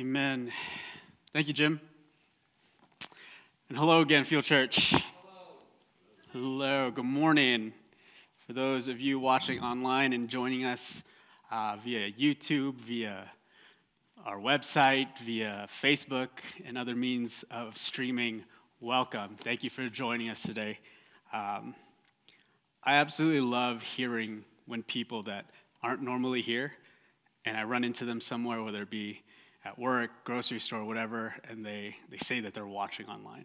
Amen. Thank you, Jim. And hello again, Fuel Church. Hello. Hello. Good morning. For those of you watching online and joining us uh, via YouTube, via our website, via Facebook, and other means of streaming, welcome. Thank you for joining us today. Um, I absolutely love hearing when people that aren't normally here and I run into them somewhere, whether it be at work, grocery store, whatever, and they, they say that they're watching online.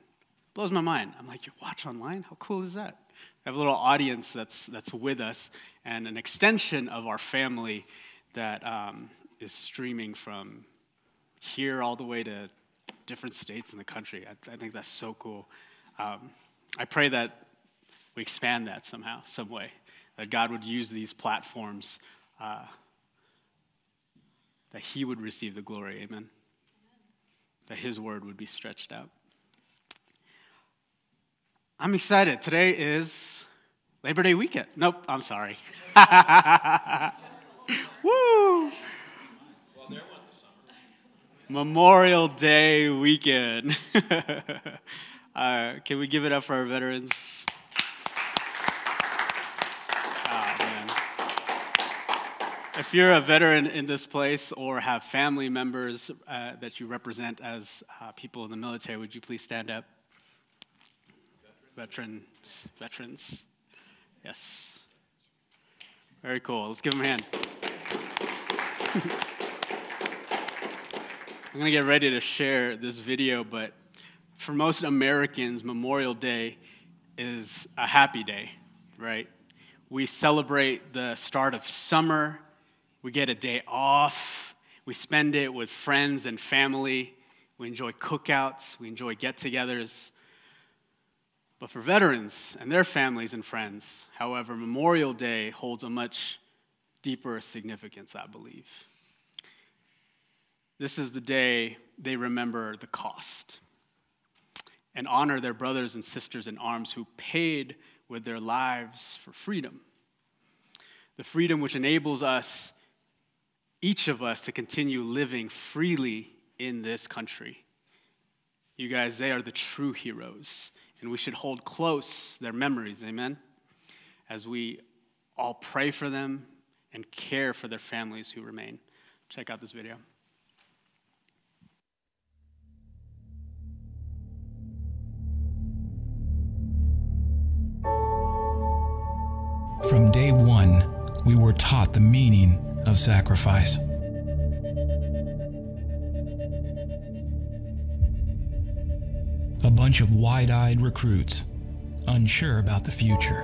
Blows my mind. I'm like, you watch online? How cool is that? We have a little audience that's, that's with us and an extension of our family that um, is streaming from here all the way to different states in the country. I, I think that's so cool. Um, I pray that we expand that somehow, some way, that God would use these platforms. Uh, that he would receive the glory. Amen. That his word would be stretched out. I'm excited. Today is Labor Day weekend. Nope, I'm sorry. Woo! Memorial Day weekend. uh, can we give it up for our veterans? If you're a veteran in this place or have family members uh, that you represent as uh, people in the military, would you please stand up? Veterans. Veterans. Yes. Very cool. Let's give them a hand. I'm going to get ready to share this video, but for most Americans, Memorial Day is a happy day, right? We celebrate the start of summer we get a day off. We spend it with friends and family. We enjoy cookouts. We enjoy get togethers. But for veterans and their families and friends, however, Memorial Day holds a much deeper significance, I believe. This is the day they remember the cost and honor their brothers and sisters in arms who paid with their lives for freedom. The freedom which enables us each of us to continue living freely in this country. You guys, they are the true heroes, and we should hold close their memories, amen? As we all pray for them and care for their families who remain. Check out this video. From day one, we were taught the meaning of sacrifice. A bunch of wide eyed recruits, unsure about the future.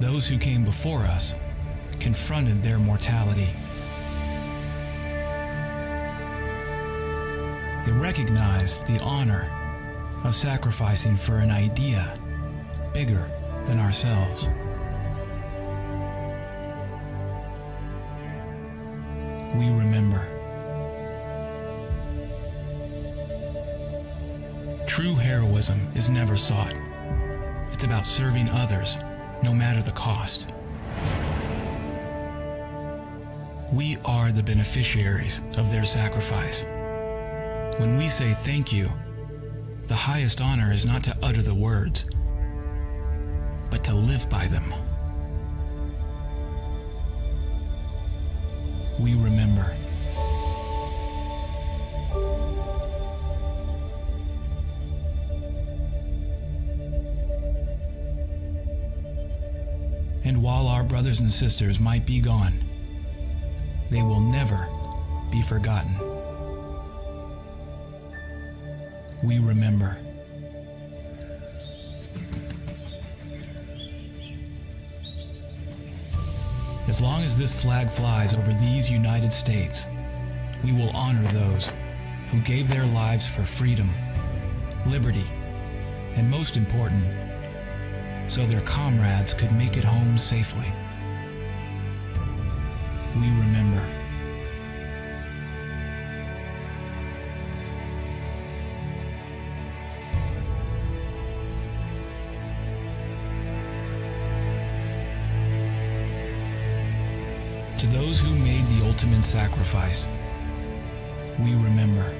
Those who came before us confronted their mortality. They recognized the honor of sacrificing for an idea bigger than ourselves. We remember. True heroism is never sought. It's about serving others, no matter the cost. We are the beneficiaries of their sacrifice. When we say thank you, the highest honor is not to utter the words, but to live by them. We remember. And while our brothers and sisters might be gone, they will never be forgotten we remember. As long as this flag flies over these United States, we will honor those who gave their lives for freedom, liberty, and most important, so their comrades could make it home safely. We remember. Those who made the ultimate sacrifice, we remember.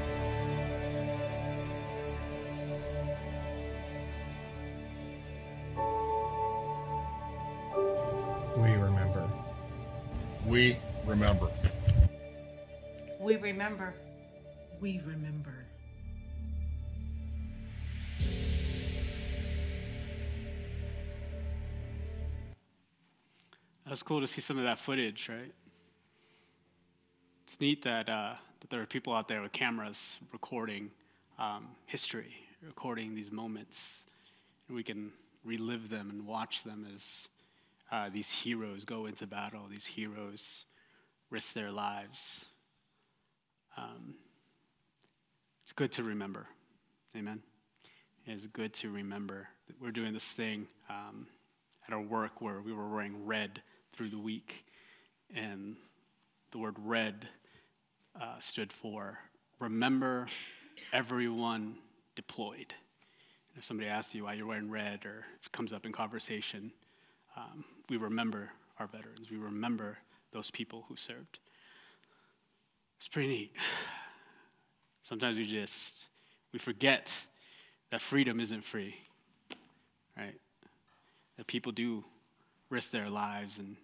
We remember. We remember. We remember. We remember. That was cool to see some of that footage, right? It's neat that, uh, that there are people out there with cameras recording um, history, recording these moments, and we can relive them and watch them as uh, these heroes go into battle, these heroes risk their lives. Um, it's good to remember. Amen. It is good to remember that we're doing this thing um, at our work where we were wearing red through the week. And the word red uh, stood for remember everyone deployed. If somebody asks you why you're wearing red or if it comes up in conversation, um, we remember our veterans. We remember those people who served. It's pretty neat. Sometimes we just we forget that freedom isn't free, right? That people do risk their lives and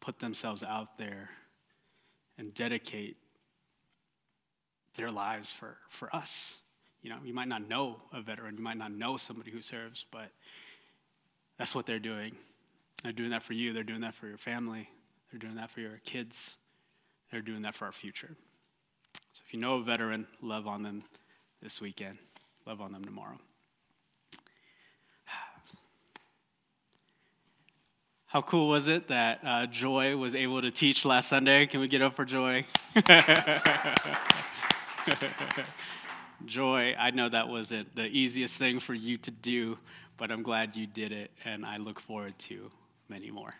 put themselves out there and dedicate their lives for, for us. You know, you might not know a veteran, you might not know somebody who serves, but that's what they're doing. They're doing that for you, they're doing that for your family, they're doing that for your kids, they're doing that for our future. So if you know a veteran, love on them this weekend, love on them tomorrow. How cool was it that uh, Joy was able to teach last Sunday? Can we get up for Joy? Joy, I know that wasn't the easiest thing for you to do, but I'm glad you did it, and I look forward to many more.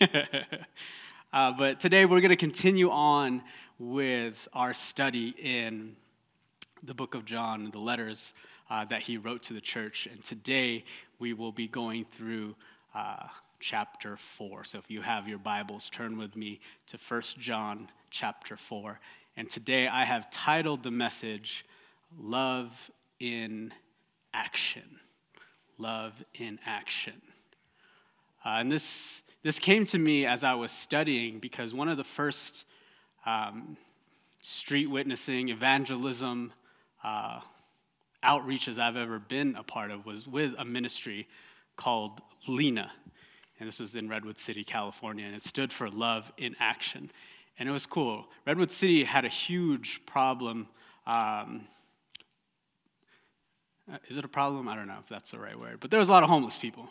uh, but today we're going to continue on with our study in the book of John, the letters uh, that he wrote to the church. And today we will be going through uh, chapter 4. So if you have your Bibles, turn with me to 1 John chapter 4. And today I have titled the message, Love in Action. Love in Action. Uh, and this, this came to me as I was studying because one of the first um, street witnessing, evangelism, uh, outreaches I've ever been a part of was with a ministry called Lena. And this was in Redwood City, California, and it stood for Love in Action. And it was cool. Redwood City had a huge problem. Um, uh, is it a problem? I don't know if that's the right word. But there was a lot of homeless people.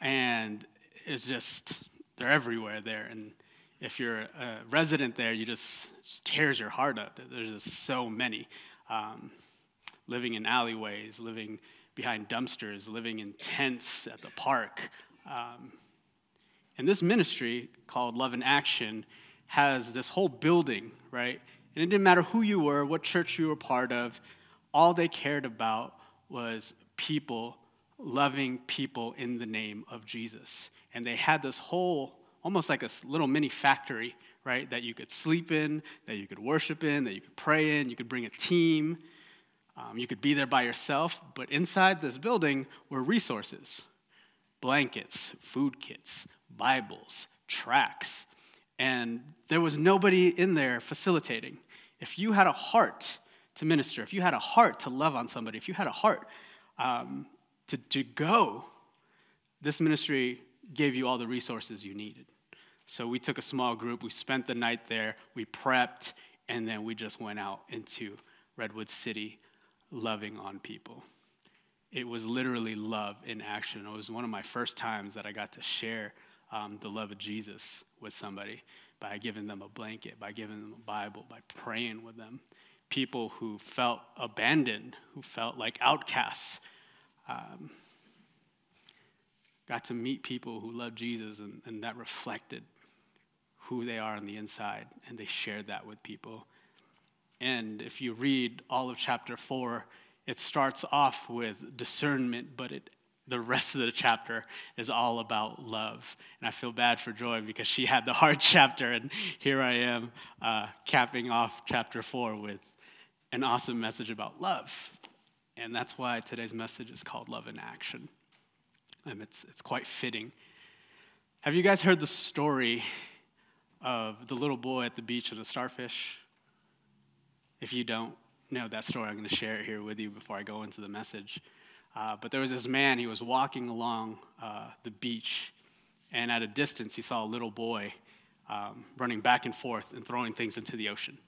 And it's just, they're everywhere there. And if you're a resident there, you just, just tears your heart out. There's just so many. Um, living in alleyways, living behind dumpsters, living in tents at the park. Um, and this ministry called Love in Action has this whole building, right? And it didn't matter who you were, what church you were part of, all they cared about was people loving people in the name of Jesus. And they had this whole, almost like a little mini factory, right? That you could sleep in, that you could worship in, that you could pray in, you could bring a team, um, you could be there by yourself. But inside this building were resources blankets, food kits, Bibles, tracts. And there was nobody in there facilitating. If you had a heart to minister, if you had a heart to love on somebody, if you had a heart um, to, to go, this ministry gave you all the resources you needed. So we took a small group, we spent the night there, we prepped, and then we just went out into Redwood City loving on people. It was literally love in action. It was one of my first times that I got to share um, the love of Jesus with somebody by giving them a blanket, by giving them a Bible, by praying with them. People who felt abandoned, who felt like outcasts. Um, got to meet people who love Jesus, and, and that reflected who they are on the inside, and they shared that with people. And if you read all of chapter four, it starts off with discernment, but it the rest of the chapter is all about love. And I feel bad for Joy because she had the hard chapter, and here I am uh, capping off chapter four with an awesome message about love. And that's why today's message is called Love in Action. Um, it's, it's quite fitting. Have you guys heard the story of the little boy at the beach and the starfish? If you don't know that story, I'm going to share it here with you before I go into the message. Uh, but there was this man, he was walking along uh, the beach, and at a distance, he saw a little boy um, running back and forth and throwing things into the ocean.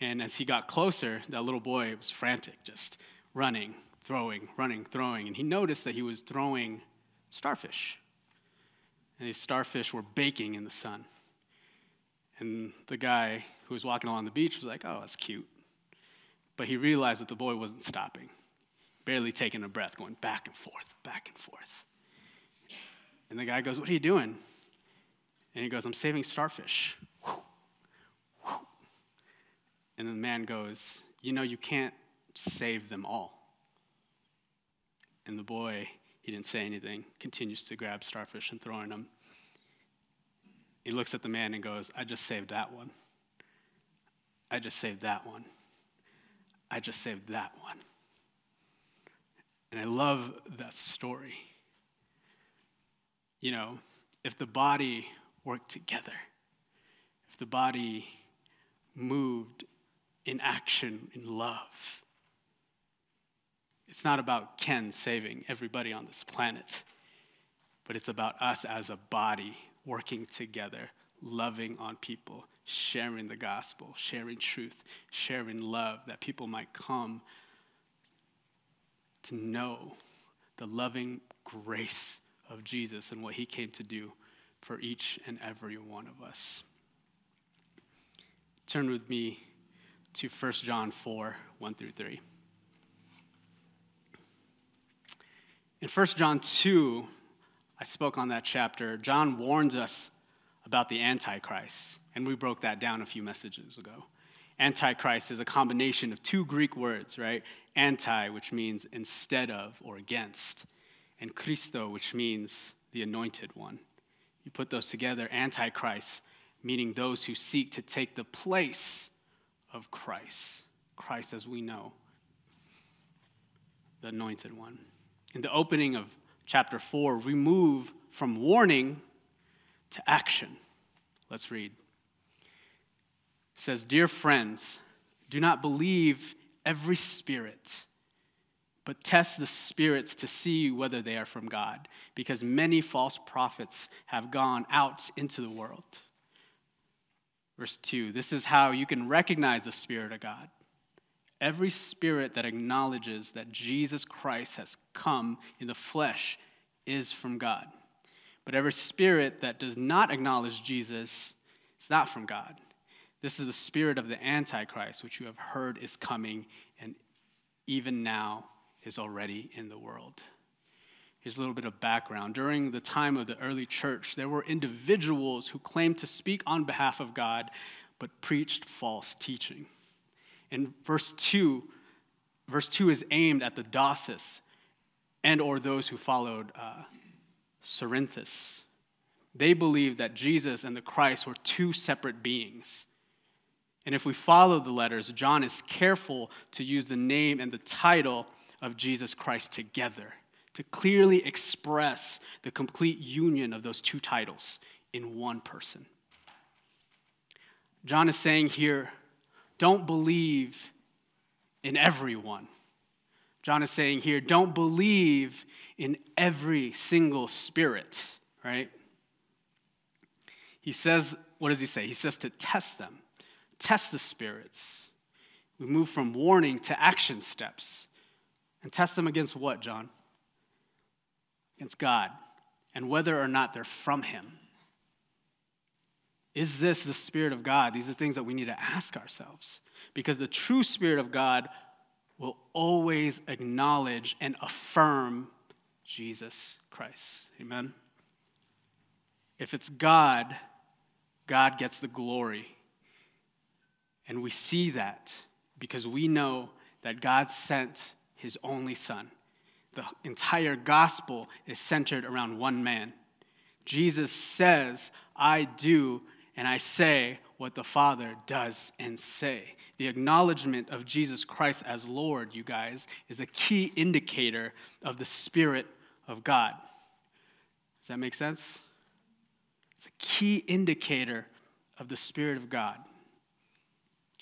And as he got closer, that little boy was frantic, just running, throwing, running, throwing. And he noticed that he was throwing starfish. And these starfish were baking in the sun. And the guy who was walking along the beach was like, oh, that's cute. But he realized that the boy wasn't stopping, barely taking a breath, going back and forth, back and forth. And the guy goes, What are you doing? And he goes, I'm saving starfish. And the man goes, You know, you can't save them all. And the boy, he didn't say anything, continues to grab starfish and throwing them. He looks at the man and goes, I just saved that one. I just saved that one. I just saved that one. And I love that story. You know, if the body worked together, if the body moved in action, in love, it's not about Ken saving everybody on this planet, but it's about us as a body working together, loving on people, sharing the gospel, sharing truth, sharing love, that people might come to know the loving grace of Jesus and what he came to do for each and every one of us. Turn with me to 1 John 4 1 through 3. In 1 John 2, I spoke on that chapter. John warns us about the Antichrist, and we broke that down a few messages ago. Antichrist is a combination of two Greek words, right? Anti, which means instead of or against, and Christo, which means the anointed one. You put those together, Antichrist, meaning those who seek to take the place of Christ, Christ as we know, the anointed one. In the opening of chapter 4, we move from warning to action. Let's read. It says, Dear friends, do not believe every spirit, but test the spirits to see whether they are from God, because many false prophets have gone out into the world. Verse 2 This is how you can recognize the Spirit of God. Every spirit that acknowledges that Jesus Christ has come in the flesh is from God. But every spirit that does not acknowledge Jesus is not from God. This is the spirit of the Antichrist, which you have heard is coming and even now is already in the world. Here's a little bit of background. During the time of the early church, there were individuals who claimed to speak on behalf of God but preached false teaching. In verse 2, verse 2 is aimed at the Docetists and or those who followed uh, Cerinthus. They believed that Jesus and the Christ were two separate beings. And if we follow the letters, John is careful to use the name and the title of Jesus Christ together to clearly express the complete union of those two titles in one person. John is saying here, don't believe in everyone. John is saying here, don't believe in every single spirit, right? He says, what does he say? He says to test them, test the spirits. We move from warning to action steps. And test them against what, John? Against God, and whether or not they're from Him. Is this the Spirit of God? These are things that we need to ask ourselves. Because the true Spirit of God will always acknowledge and affirm Jesus Christ. Amen? If it's God, God gets the glory. And we see that because we know that God sent his only Son, The entire gospel is centered around one man. Jesus says, I do and I say what the Father does and say. The acknowledgement of Jesus Christ as Lord, you guys, is a key indicator of the Spirit of God. Does that make sense? It's a key indicator of the Spirit of God.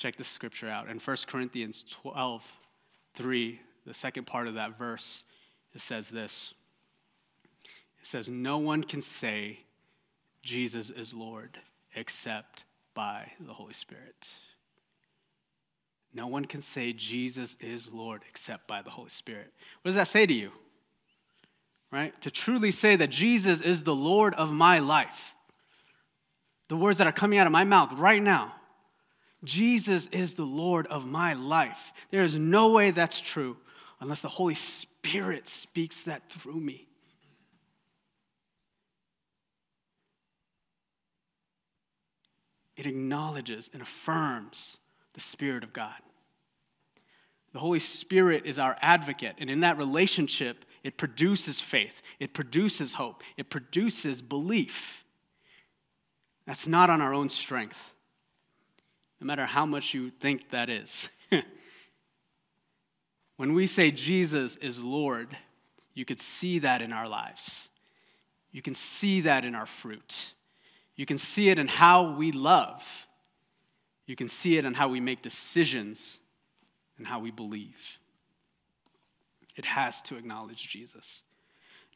Check this scripture out. In 1 Corinthians 12, 3, the second part of that verse, it says this. It says, No one can say Jesus is Lord except by the Holy Spirit. No one can say Jesus is Lord except by the Holy Spirit. What does that say to you? Right? To truly say that Jesus is the Lord of my life. The words that are coming out of my mouth right now. Jesus is the Lord of my life. There is no way that's true unless the Holy Spirit speaks that through me. it acknowledges and affirms the Spirit of God. The Holy Spirit is our advocate, and in that relationship, it produces faith, it produces hope, it produces belief. That's not on our own strength, no matter how much you think that is. when we say Jesus is Lord, you could see that in our lives. You can see that in our fruit. You can see it in how we love. You can see it in how we make decisions and how we believe. It has to acknowledge Jesus.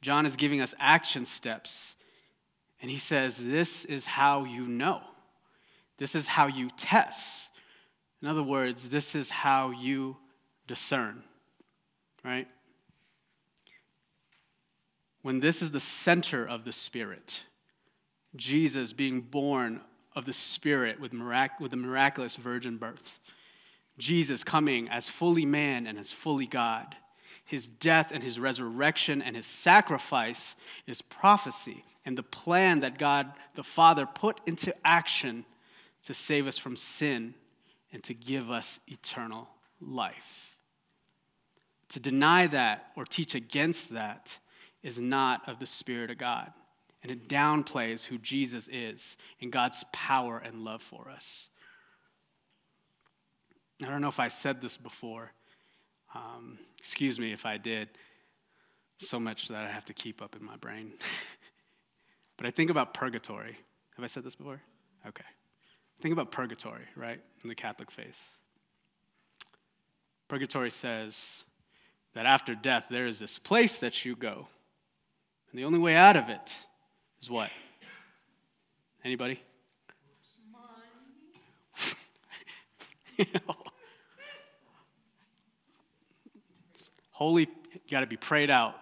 John is giving us action steps, and he says, This is how you know. This is how you test. In other words, this is how you discern, right? When this is the center of the Spirit, Jesus being born of the Spirit with, mirac- with a miraculous virgin birth. Jesus coming as fully man and as fully God. His death and his resurrection and his sacrifice is prophecy and the plan that God the Father put into action to save us from sin and to give us eternal life. To deny that or teach against that is not of the Spirit of God and it downplays who Jesus is and God's power and love for us. I don't know if I said this before. Um, excuse me if I did. So much that I have to keep up in my brain. but I think about purgatory. Have I said this before? Okay. Think about purgatory, right, in the Catholic faith. Purgatory says that after death, there is this place that you go. And the only way out of it is what? Anybody? holy, you got to be prayed out.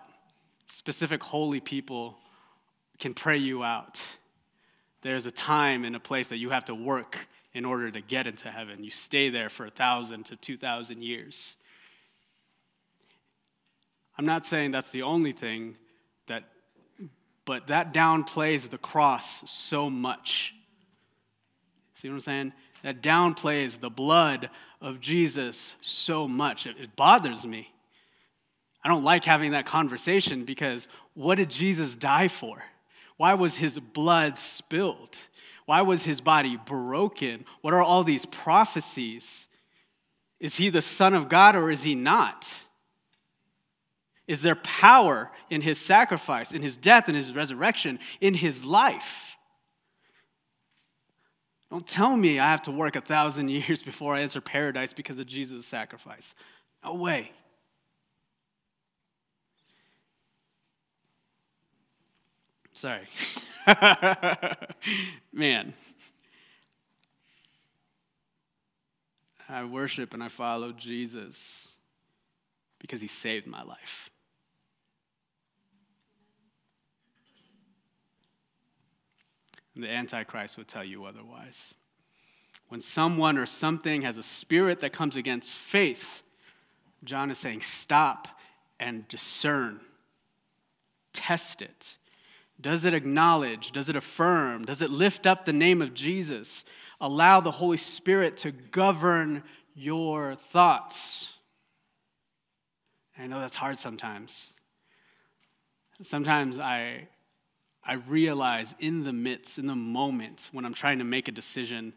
Specific holy people can pray you out. There's a time and a place that you have to work in order to get into heaven. You stay there for a thousand to two thousand years. I'm not saying that's the only thing that but that downplays the cross so much. See what I'm saying? That downplays the blood of Jesus so much. It, it bothers me. I don't like having that conversation because what did Jesus die for? Why was his blood spilled? Why was his body broken? What are all these prophecies? Is he the Son of God or is he not? Is there power in his sacrifice, in his death, in his resurrection, in his life? Don't tell me I have to work a thousand years before I enter paradise because of Jesus' sacrifice. No way. Sorry. Man. I worship and I follow Jesus because he saved my life. And the Antichrist will tell you otherwise. When someone or something has a spirit that comes against faith, John is saying, stop and discern. Test it. Does it acknowledge? Does it affirm? Does it lift up the name of Jesus? Allow the Holy Spirit to govern your thoughts. I know that's hard sometimes. sometimes I, I realize in the midst, in the moment, when I'm trying to make a decision,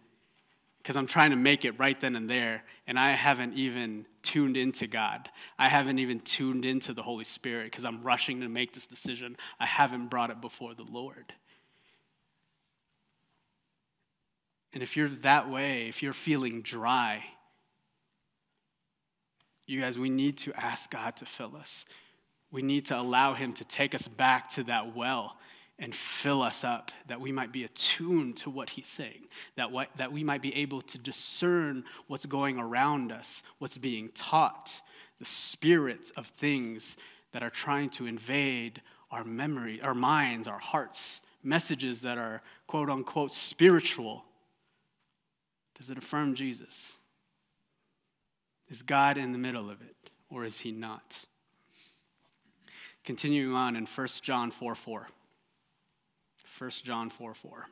because I'm trying to make it right then and there, and I haven't even tuned into God. I haven't even tuned into the Holy Spirit because I'm rushing to make this decision. I haven't brought it before the Lord. And if you're that way, if you're feeling dry, you guys, we need to ask God to fill us. We need to allow Him to take us back to that well and fill us up, that we might be attuned to what he's saying, that, what, that we might be able to discern what's going around us, what's being taught, the spirits of things that are trying to invade our memory, our minds, our hearts, messages that are quote unquote spiritual. Does it affirm Jesus? Is God in the middle of it, or is he not? Continuing on in 1 John 4 4. 1 John 4 4.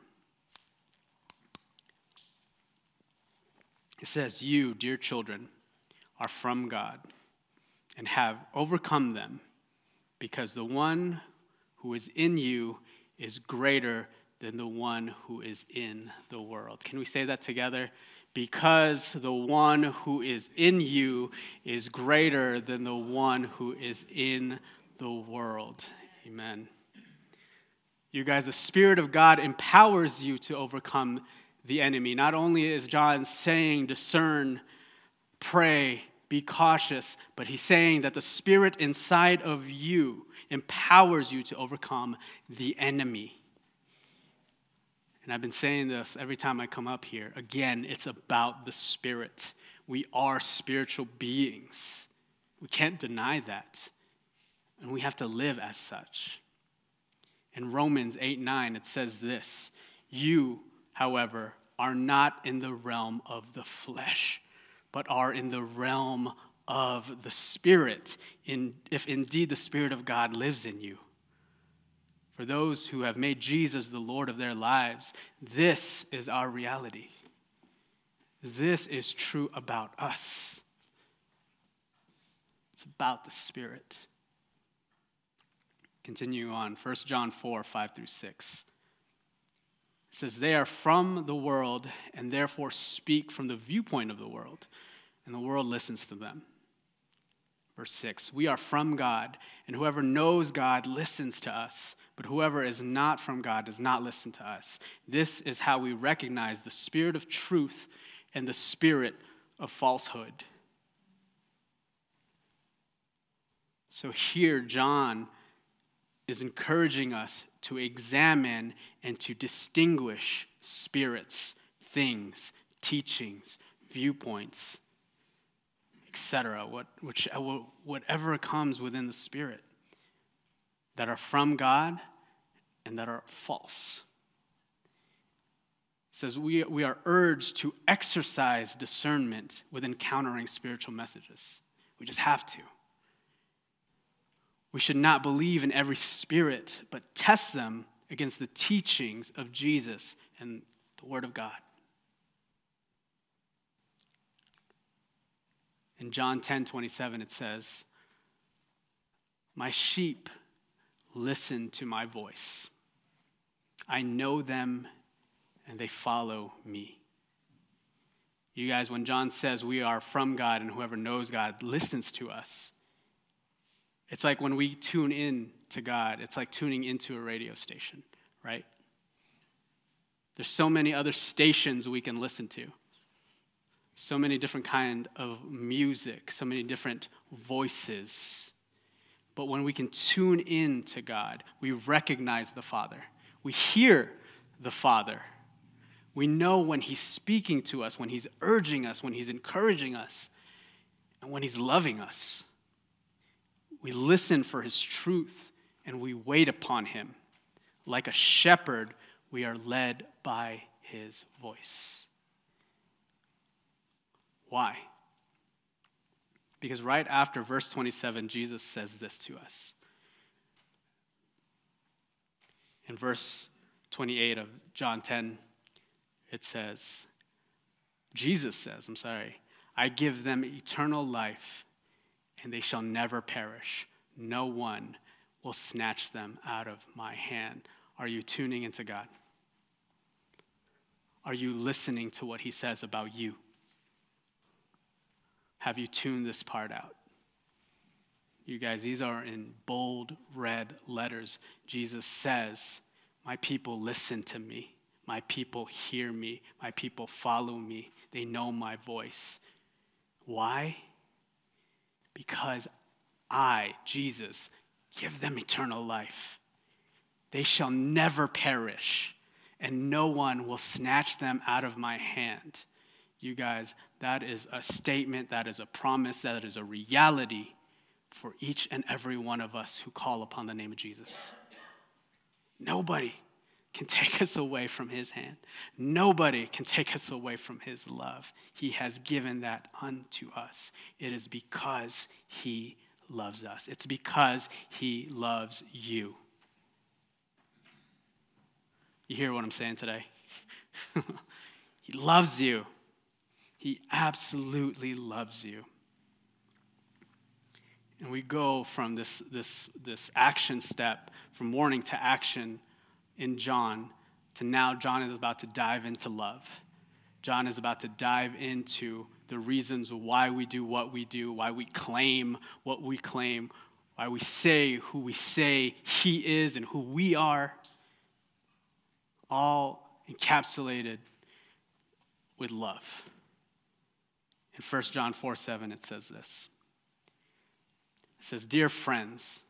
It says, You, dear children, are from God and have overcome them because the one who is in you is greater than the one who is in the world. Can we say that together? Because the one who is in you is greater than the one who is in the world. Amen. You guys, the Spirit of God empowers you to overcome the enemy. Not only is John saying, discern, pray, be cautious, but he's saying that the Spirit inside of you empowers you to overcome the enemy. And I've been saying this every time I come up here. Again, it's about the Spirit. We are spiritual beings. We can't deny that. And we have to live as such. In Romans 8 9, it says this You, however, are not in the realm of the flesh, but are in the realm of the Spirit, in, if indeed the Spirit of God lives in you. For those who have made Jesus the Lord of their lives, this is our reality. This is true about us. It's about the Spirit. Continue on, 1 John 4 5 through 6. It says, They are from the world and therefore speak from the viewpoint of the world, and the world listens to them. Verse 6 We are from God, and whoever knows God listens to us, but whoever is not from God does not listen to us. This is how we recognize the spirit of truth and the spirit of falsehood. So here, John is encouraging us to examine and to distinguish spirits, things, teachings, viewpoints, etc., what, which, uh, whatever comes within the spirit that are from God and that are false. It says we, we are urged to exercise discernment with encountering spiritual messages. We just have to. We should not believe in every spirit, but test them against the teachings of Jesus and the Word of God. In John 10 27, it says, My sheep listen to my voice. I know them and they follow me. You guys, when John says we are from God and whoever knows God listens to us, it's like when we tune in to God, it's like tuning into a radio station, right? There's so many other stations we can listen to. So many different kind of music, so many different voices. But when we can tune in to God, we recognize the Father. We hear the Father. We know when He's speaking to us, when He's urging us, when He's encouraging us, and when He's loving us. We listen for his truth and we wait upon him. Like a shepherd, we are led by his voice. Why? Because right after verse 27, Jesus says this to us. In verse 28 of John 10, it says, Jesus says, I'm sorry, I give them eternal life and they shall never perish. No one will snatch them out of my hand. Are you tuning into God? Are you listening to what He says about you? Have you tuned this part out? You guys, these are in bold red letters. Jesus says, My people listen to me. My people hear me. My people follow me. They know my voice. Why? Because I, Jesus, give them eternal life. They shall never perish, and no one will snatch them out of my hand. You guys, that is a statement, that is a promise, that is a reality for each and every one of us who call upon the name of Jesus. Nobody can take us away from his hand. Nobody can take us away from his love. He has given that unto us. It is because he loves us, it's because he loves you. You hear what I'm saying today? he loves you. He absolutely loves you. And we go from this, this, this action step, from warning to action in John, to now John is about to dive into love. John is about to dive into the reasons why we do what we do, why we claim what we claim, why we say who we say he is and who we are, all encapsulated with love. In 1 John 4 7, it says this It says, Dear friends,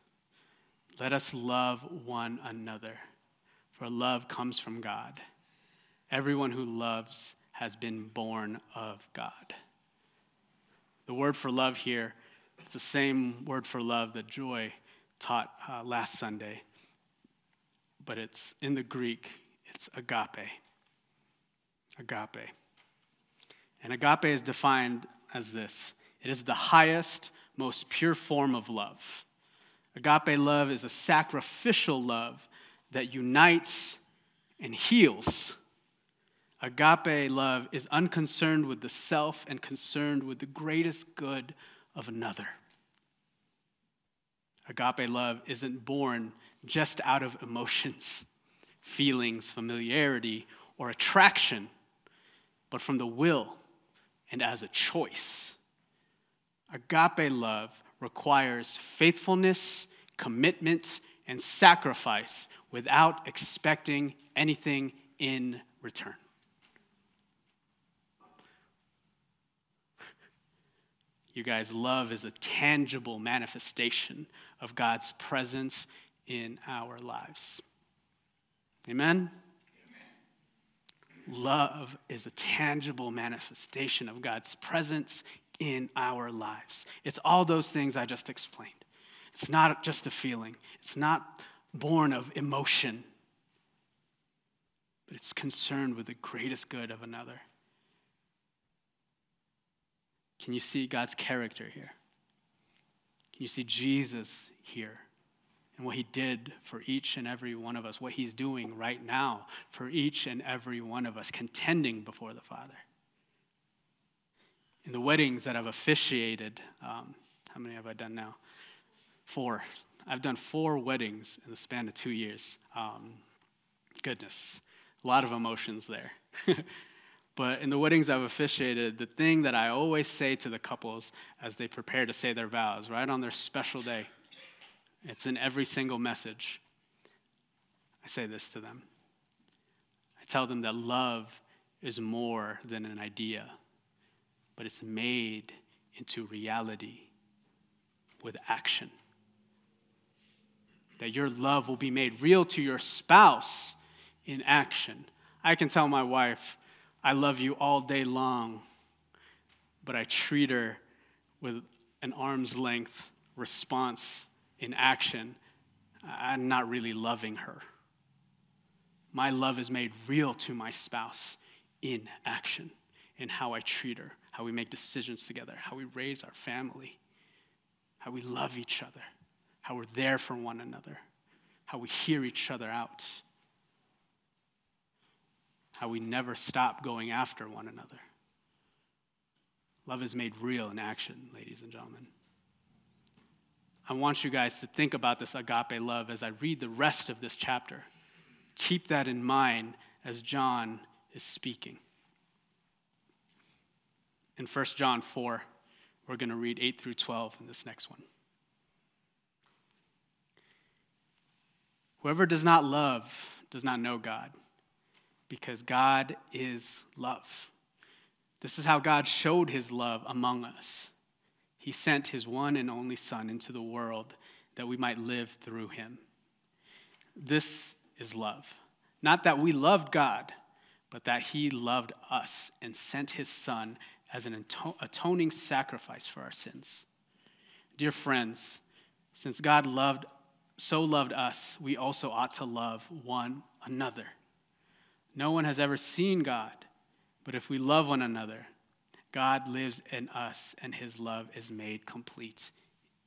let us love one another for love comes from God. Everyone who loves has been born of God. The word for love here, it's the same word for love that Joy taught uh, last Sunday, but it's in the Greek, it's agape. Agape. And agape is defined as this it is the highest, most pure form of love. Agape love is a sacrificial love that unites and heals. Agape love is unconcerned with the self and concerned with the greatest good of another. Agape love isn't born just out of emotions, feelings, familiarity, or attraction, but from the will and as a choice. Agape love requires faithfulness, commitment, and sacrifice without expecting anything in return. You guys, love is a tangible manifestation of God's presence in our lives. Amen? Love is a tangible manifestation of God's presence in our lives. It's all those things I just explained. It's not just a feeling, it's not born of emotion, but it's concerned with the greatest good of another. Can you see God's character here? Can you see Jesus here and what he did for each and every one of us, what he's doing right now for each and every one of us, contending before the Father? In the weddings that I've officiated, um, how many have I done now? Four. I've done four weddings in the span of two years. Um, goodness, a lot of emotions there. but in the weddings I've officiated, the thing that I always say to the couples as they prepare to say their vows, right on their special day, it's in every single message. I say this to them. I tell them that love is more than an idea, but it's made into reality with action that your love will be made real to your spouse in action. I can tell my wife, I love you all day long, but I treat her with an arm's length response in action. I'm not really loving her. My love is made real to my spouse in action, in how I treat her, how we make decisions together, how we raise our family, how we love each other how we're there for one another, how we hear each other out, how we never stop going after one another. Love is made real in action, ladies and gentlemen. I want you guys to think about this agape love as I read the rest of this chapter. Keep that in mind as John is speaking. In 1 John 4, we're going to read 8 through 12 in this next one. Whoever does not love does not know God, because God is love. This is how God showed his love among us. He sent his one and only Son into the world that we might live through him. This is love. Not that we loved God, but that he loved us and sent his Son as an atoning sacrifice for our sins. Dear friends, since God loved so loved us, we also ought to love one another. No one has ever seen God, but if we love one another, God lives in us and his love is made complete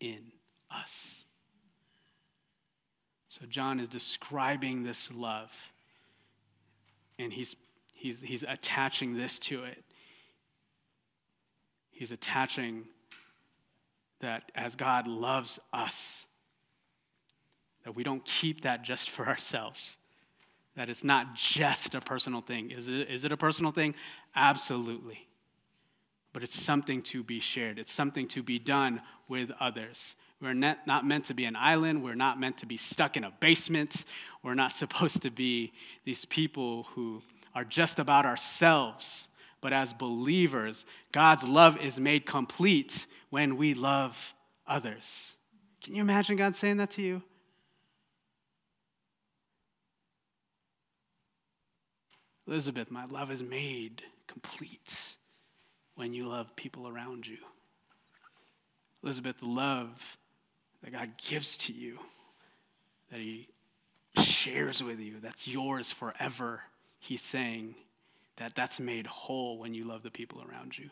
in us. So John is describing this love and he's he's he's attaching this to it. He's attaching that as God loves us, that we don't keep that just for ourselves. That it's not just a personal thing. Is it, is it a personal thing? Absolutely. But it's something to be shared, it's something to be done with others. We're not, not meant to be an island. We're not meant to be stuck in a basement. We're not supposed to be these people who are just about ourselves. But as believers, God's love is made complete when we love others. Can you imagine God saying that to you? Elizabeth, my love is made complete when you love people around you. Elizabeth, the love that God gives to you, that He shares with you, that's yours forever, He's saying that that's made whole when you love the people around you,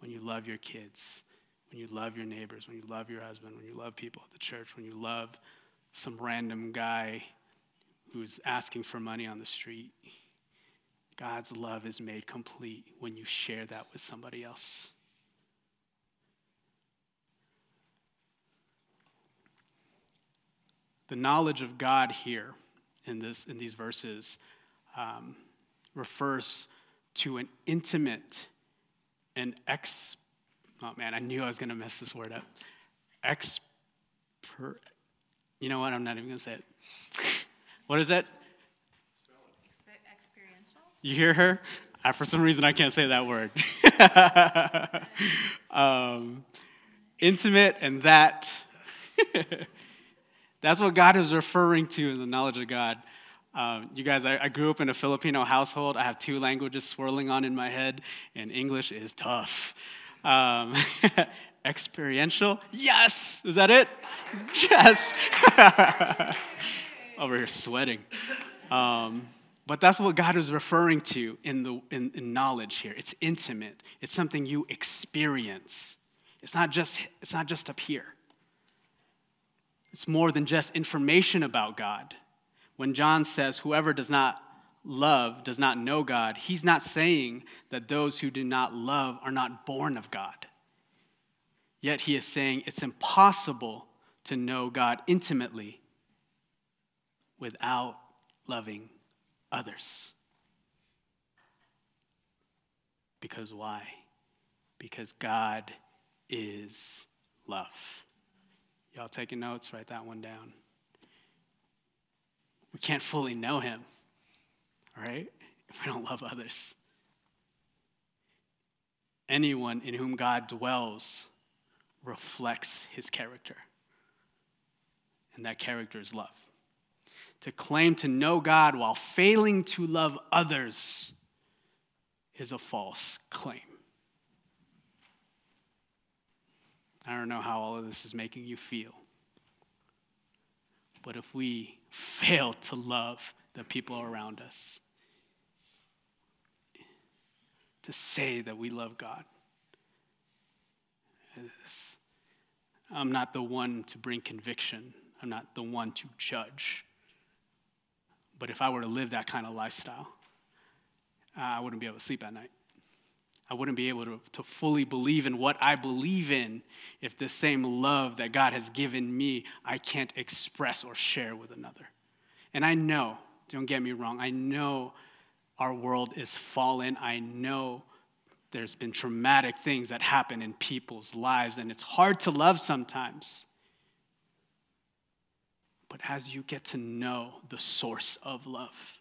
when you love your kids, when you love your neighbors, when you love your husband, when you love people at the church, when you love some random guy who's asking for money on the street. God's love is made complete when you share that with somebody else. The knowledge of God here in, this, in these verses um, refers to an intimate and ex. Oh man, I knew I was going to mess this word up. Exper. You know what? I'm not even going to say it. what is it? You hear her? I, for some reason, I can't say that word. um, intimate and that. That's what God is referring to in the knowledge of God. Um, you guys, I, I, grew up in a Filipino household. I have two languages swirling on in my head, and English is tough. Um, experiential? Yes! Is that it? Yes! Over here sweating. Um, but that's what God is referring to in, the, in, in knowledge here. It's intimate, it's something you experience. It's not, just, it's not just up here. It's more than just information about God. When John says, Whoever does not love does not know God, he's not saying that those who do not love are not born of God. Yet he is saying it's impossible to know God intimately without loving others. Because why? Because God is love. Y'all taking notes? Write that one down. We can't fully know Him, right? if we don't love others. Anyone in whom God dwells reflects His character, and that character is love to claim to know God while failing to love others is a false claim. I don't know how all of this is making you feel. But if we fail to love the people around us, to say that we love God, I'm not the one to bring conviction, I'm not the one to judge. But if I were to live that kind of lifestyle, I wouldn't be able to sleep at night. I wouldn't be able to, to fully believe in what I believe in if the same love that God has given me, I can't express or share with another. And I know, don't get me wrong, I know our world is fallen. I know there's been traumatic things that happen in people's lives, and it's hard to love sometimes. But as you get to know the source of love,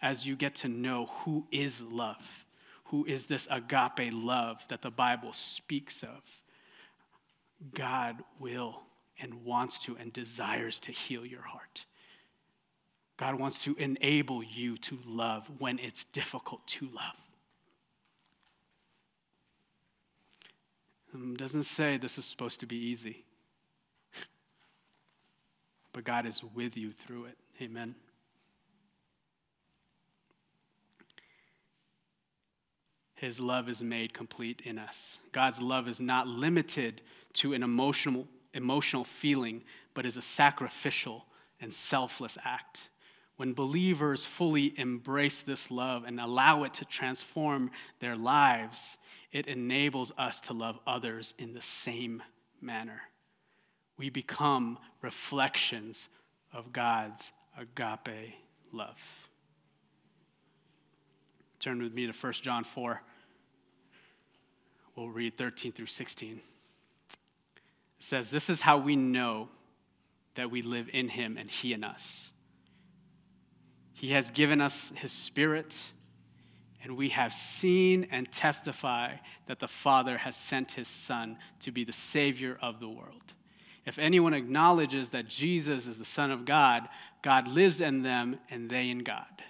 as you get to know who is love, who is this agape love that the Bible speaks of, God will and wants to and desires to heal your heart. God wants to enable you to love when it's difficult to love. It doesn't say this is supposed to be easy, but God is with you through it. Amen. His love is made complete in us. God's love is not limited to an emotional, emotional feeling, but is a sacrificial and selfless act. When believers fully embrace this love and allow it to transform their lives, it enables us to love others in the same manner. We become reflections of God's agape love. Turn with me to 1 John 4. We'll read 13 through 16. It says, This is how we know that we live in him and he in us. He has given us his spirit, and we have seen and testify that the Father has sent his Son to be the Savior of the world. If anyone acknowledges that Jesus is the Son of God, God lives in them and they in God.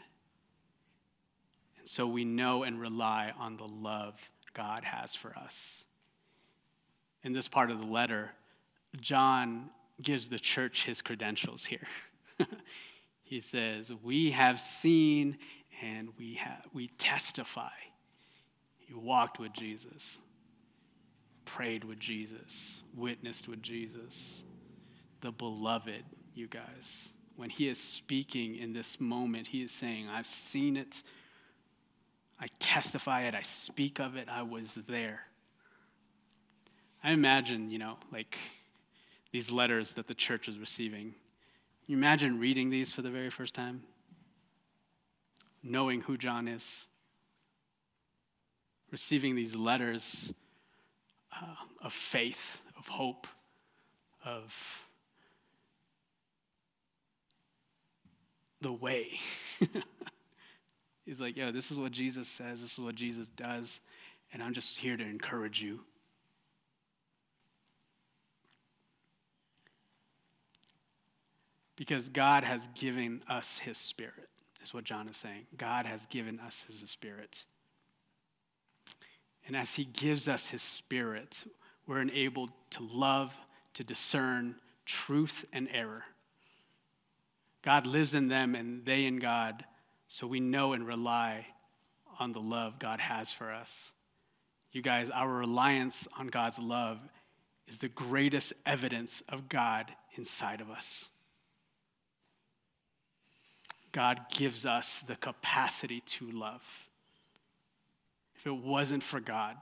And so we know and rely on the love God has for us. In this part of the letter, John gives the church his credentials here. he says, We have seen and we, have, we testify. He walked with Jesus, prayed with Jesus, witnessed with Jesus, the beloved, you guys. When he is speaking in this moment, he is saying, I've seen it, I testify it, I speak of it, I was there. I imagine, you know, like these letters that the church is receiving. You imagine reading these for the very first time? Knowing who John is? Receiving these letters of faith, of hope, of the way. He's like, yo, this is what Jesus says, this is what Jesus does, and I'm just here to encourage you. Because God has given us his spirit, is what John is saying. God has given us his spirit. And as he gives us his spirit, we're enabled to love, to discern truth and error. God lives in them and they in God so we know and rely on the love God has for us. You guys, our reliance on God's love is the greatest evidence of God inside of us. God gives us the capacity to love. If it wasn't for God,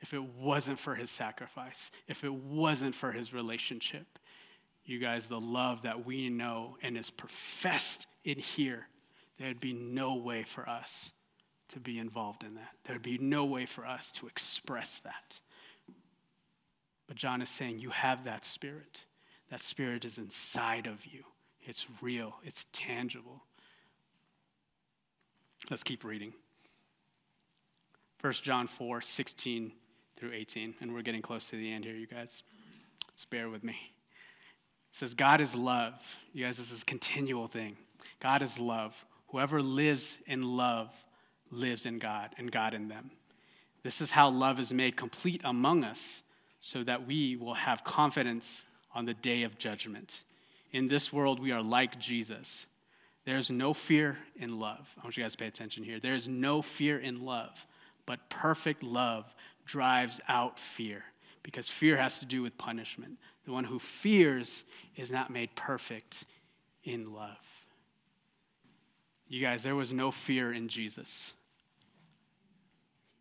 if it wasn't for his sacrifice, if it wasn't for his relationship, you guys, the love that we know and is professed in here there'd be no way for us to be involved in that. There'd be no way for us to express that. But John is saying, You have that spirit. That spirit is inside of you. It's real, it's tangible. Let's keep reading. 1 John 4 16 through 18. And we're getting close to the end here, you guys. Just bear with me. It says, God is love. You guys, this is a continual thing. God is love. Whoever lives in love lives in God and God in them. This is how love is made complete among us so that we will have confidence on the day of judgment. In this world, we are like Jesus. There's no fear in love. I want you guys to pay attention here. There's no fear in love, but perfect love drives out fear because fear has to do with punishment. The one who fears is not made perfect in love. You guys, there was no fear in Jesus.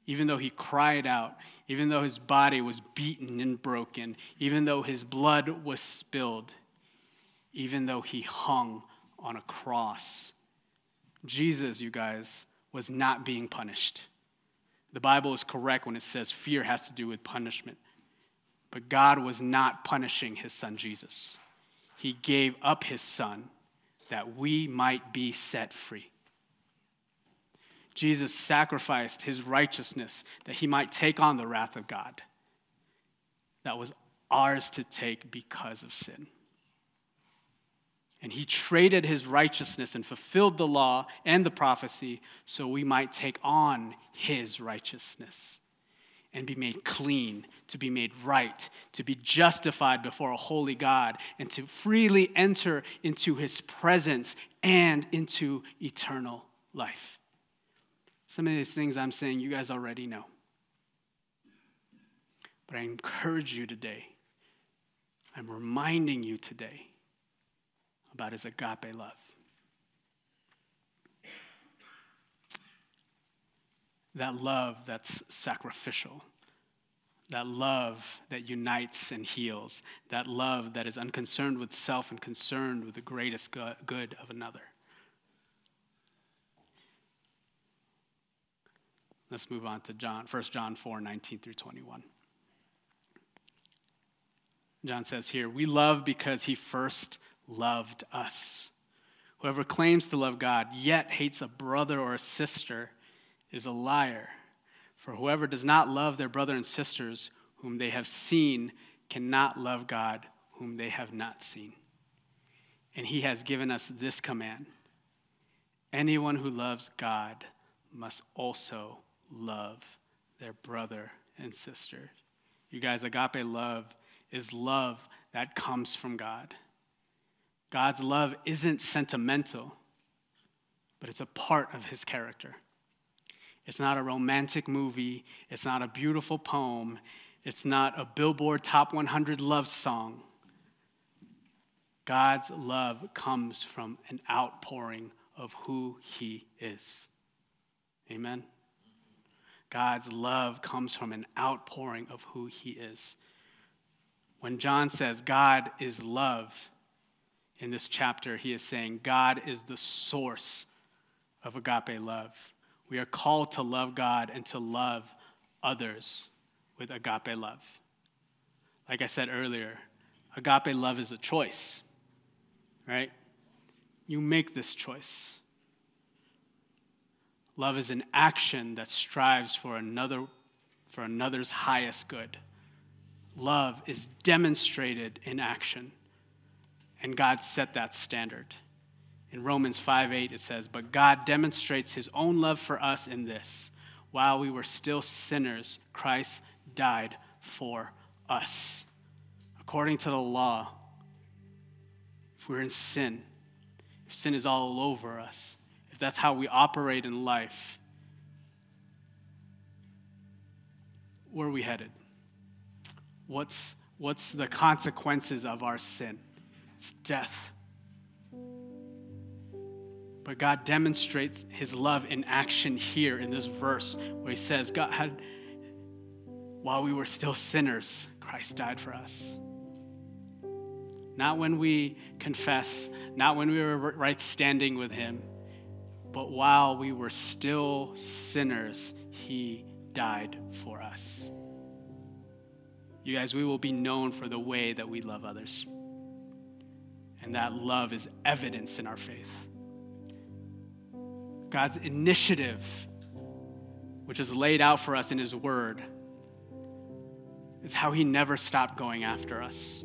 even though he cried out, even though his body was beaten and broken, even though his blood was spilled, even though he hung on a cross. Jesus, you guys, was not being punished. The Bible is correct when it says fear has to do with punishment. But God was not punishing his son Jesus. He gave up his son that we might be set free. Jesus sacrificed his righteousness that he might take on the wrath of God that was ours to take because of sin. And he traded his righteousness and fulfilled the law and the prophecy so we might take on his righteousness and be made clean, to be made right, to be justified before a holy God, and to freely enter into his presence and into eternal life. Some of these things I'm saying you guys already know. But I encourage you today, I'm reminding you today about his agape love. That love that's sacrificial. That love that unites and heals. That love that is unconcerned with self and concerned with the greatest good of another. Let's move on to John, 1 John 4 19 through 21. John says here, We love because he first loved us. Whoever claims to love God yet hates a brother or a sister is a liar. For whoever does not love their brother and sisters whom they have seen cannot love God whom they have not seen. And he has given us this command anyone who loves God must also love their brother and sister. You guys, agape love is love that comes from God. God's love isn't sentimental, but it's a part of his character. It's not a romantic movie, it's not a beautiful poem, it's not a Billboard Top 100 love song. God's love comes from an outpouring of who he is. Amen. God's love comes from an outpouring of who he is. When John says God is love, in this chapter, he is saying God is the source of agape love. We are called to love God and to love others with agape love. Like I said earlier, agape love is a choice, right? You make this choice. Love is an action that strives for another for another's highest good. Love is demonstrated in action. And God set that standard. In Romans 5 8, it says, But God demonstrates his own love for us in this while we were still sinners, Christ died for us. According to the law, if we're in sin, if sin is all over us, if that's how we operate in life, where are we headed? What's, what's the consequences of our sin? It's death. But God demonstrates his love in action here in this verse where he says, God had, while we were still sinners, Christ died for us. Not when we confess, not when we were right standing with him, but while we were still sinners, he died for us. You guys, we will be known for the way that we love others. And that love is evidence in our faith. God's initiative, which is laid out for us in His Word, is how He never stopped going after us,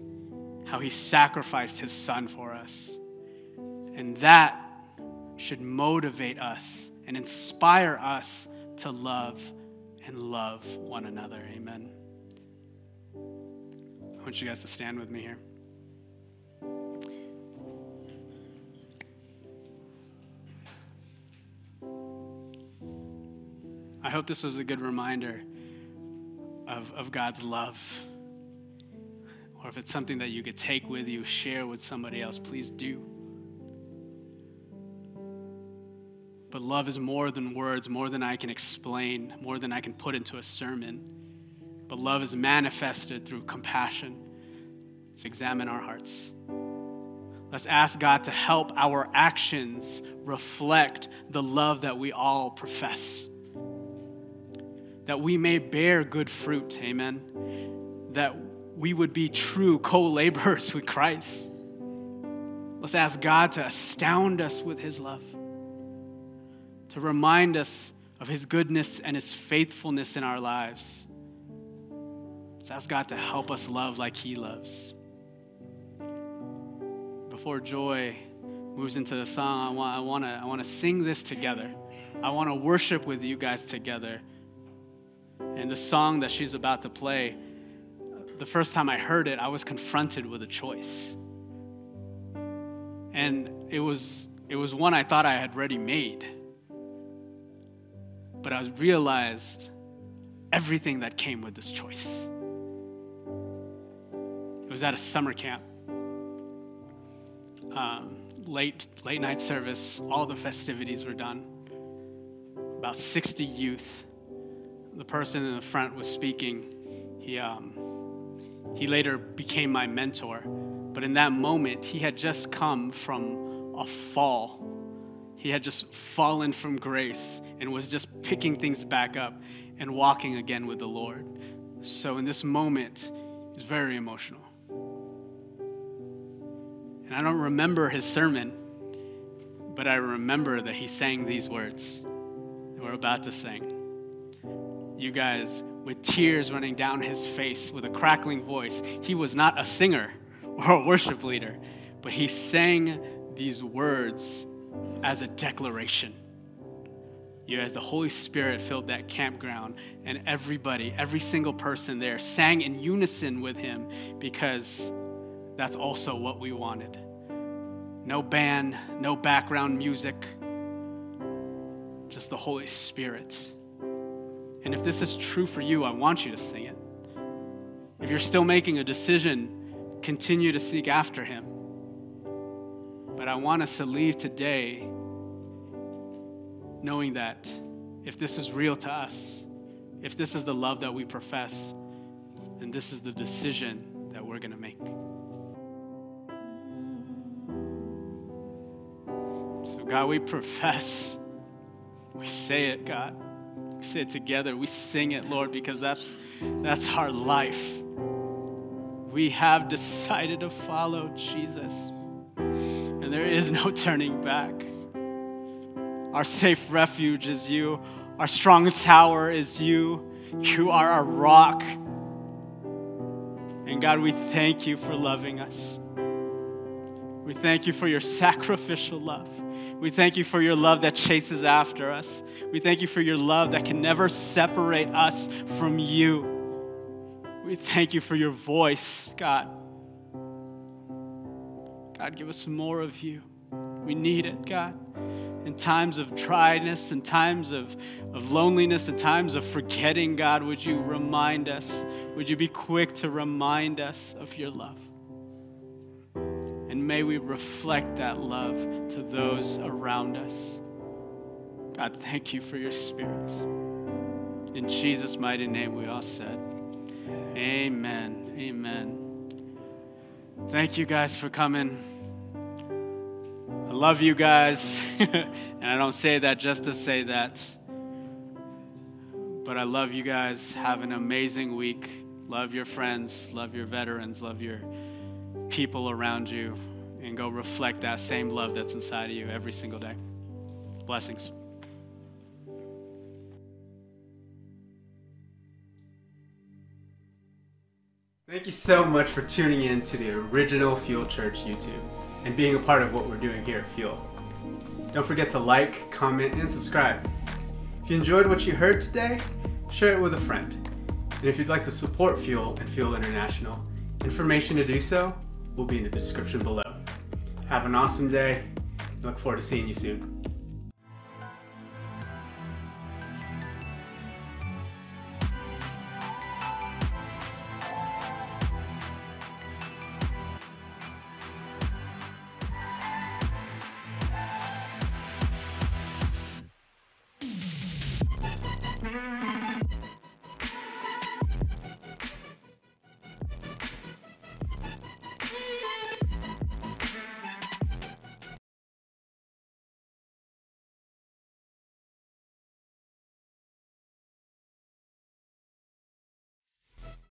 how He sacrificed His Son for us. And that should motivate us and inspire us to love and love one another. Amen. I want you guys to stand with me here. I hope this was a good reminder of, of God's love. Or if it's something that you could take with you, share with somebody else, please do. But love is more than words, more than I can explain, more than I can put into a sermon. But love is manifested through compassion. Let's examine our hearts. Let's ask God to help our actions reflect the love that we all profess. That we may bear good fruit, amen. That we would be true co laborers with Christ. Let's ask God to astound us with his love, to remind us of his goodness and his faithfulness in our lives. Let's ask God to help us love like he loves before Joy moves into the song, I want, I want to I want to sing this together. I want to worship with you guys together. And the song that she's about to play, the first time I heard it, I was confronted with a choice. And it was it was one I thought I had already made. But I realized everything that came with this choice. It was at a summer camp um, late late night service. All the festivities were done. About 60 youth. The person in the front was speaking. He um, he later became my mentor, but in that moment, he had just come from a fall. He had just fallen from grace and was just picking things back up and walking again with the Lord. So in this moment, it was very emotional. And I don't remember his sermon, but I remember that he sang these words that we're about to sing. You guys, with tears running down his face, with a crackling voice, he was not a singer or a worship leader, but he sang these words as a declaration. You, as the Holy Spirit filled that campground, and everybody, every single person there sang in unison with him because that's also what we wanted. No band, no background music, just the Holy Spirit. And if this is true for you, I want you to sing it. If you're still making a decision, continue to seek after Him. But I want us to leave today knowing that if this is real to us, if this is the love that we profess, then this is the decision that we're going to make. So, God, we profess, we say it, God. It together. We sing it, Lord, because that's, that's our life. We have decided to follow Jesus, and there is no turning back. Our safe refuge is you, our strong tower is you. You are our rock. And God, we thank you for loving us. We thank you for your sacrificial love. We thank you for your love that chases after us. We thank you for your love that can never separate us from you. We thank you for your voice, God. God, give us more of you. We need it, God. In times of dryness, in times of, of loneliness, in times of forgetting, God, would you remind us? Would you be quick to remind us of your love? And may we reflect that love to those around us. God, thank you for your spirit. In Jesus' mighty name, we all said, Amen. Amen. Thank you guys for coming. I love you guys. and I don't say that just to say that. But I love you guys. Have an amazing week. Love your friends. Love your veterans. Love your people around you and go reflect that same love that's inside of you every single day. Blessings. Thank you so much for tuning in to the original Fuel Church YouTube and being a part of what we're doing here at Fuel. Don't forget to like, comment, and subscribe. If you enjoyed what you heard today, share it with a friend. And if you'd like to support Fuel and Fuel International, information to do so will be in the description below. Have an awesome day. Look forward to seeing you soon.